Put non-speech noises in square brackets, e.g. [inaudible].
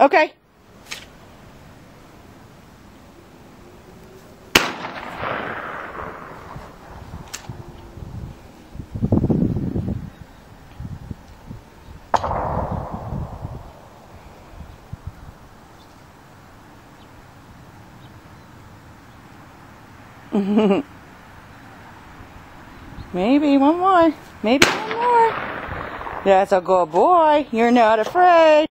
Okay. [laughs] Maybe one more. Maybe one more. That's a good boy. You're not afraid.